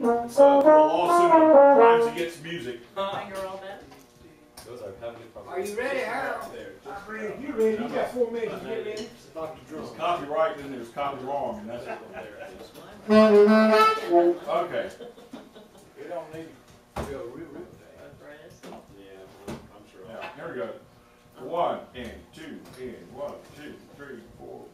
So we'll lawsuit of crimes against music. Those are heavily. Are you ready, Harold? I'm. You ready? You got four minutes. Get ready. There's copyright and there's copy wrong, and that's it. Okay. You don't need to go real, real fast. Yeah, I'm sure. Now, here we go. One and two and one, two, three, four.